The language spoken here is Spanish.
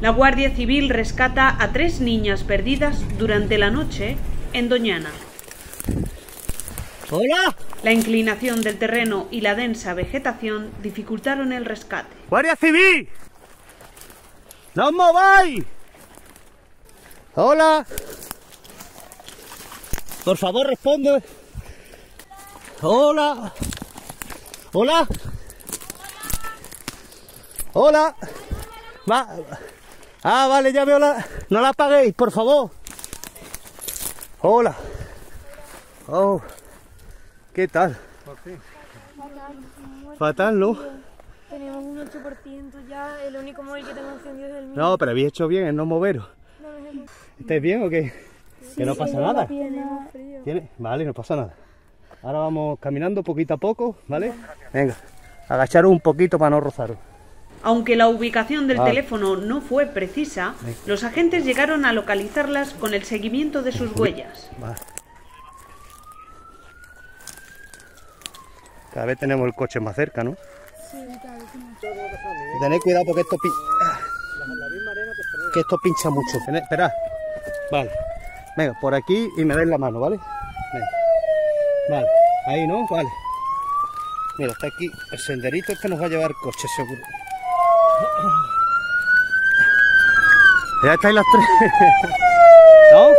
La Guardia Civil rescata a tres niñas perdidas durante la noche en Doñana. ¡Hola! La inclinación del terreno y la densa vegetación dificultaron el rescate. ¡Guardia Civil! ¡No os mováis! ¡Hola! Por favor, responde. ¡Hola! ¡Hola! ¡Hola! Va. Ah, vale, ya veo la... No la apaguéis, por favor. Hola. Oh. ¿Qué tal? Fatal, ¿no? Tenemos un 8% ya, el único móvil que tengo encendido es el mío. No, pero habéis hecho bien en no moveros. No, ¿Estáis bien o qué? que no pasa nada. ¿Tiene? Vale, no pasa nada. Ahora vamos caminando poquito a poco, ¿vale? Venga, agacharos un poquito para no rozaros. Aunque la ubicación del Vale. teléfono no fue precisa, los agentes llegaron a localizarlas con el seguimiento de sus huellas. Va. Cada vez tenemos el coche más cerca, ¿no? Sí, tened cuidado porque esto pi- que esto pincha mucho. Tened- Esperad. Vale. Venga, por aquí y me dais la mano, ¿vale? Venga. Vale. Ahí, ¿no? Vale. Mira, está aquí el senderito que nos va a llevar coche, seguro. Ya estáis las tres. ¿No?